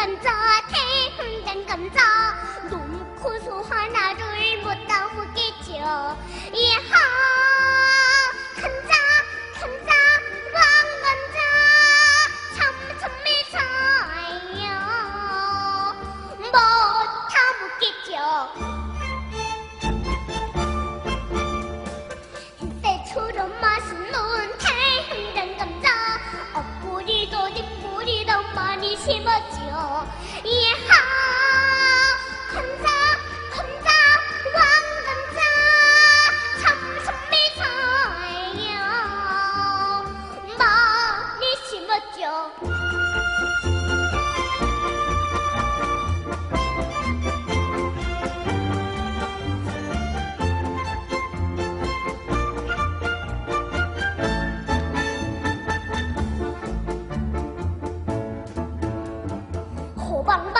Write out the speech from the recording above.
감자 대흥단 감자 너무 커서 하나를 못 담겠죠 예하! 감자 감자 왕감자 참 참매사요. 못 담겠죠 때처럼 맛있는 태흥단 감자 앞구리도 뒷구리도 많이 심었죠 耶。怎么？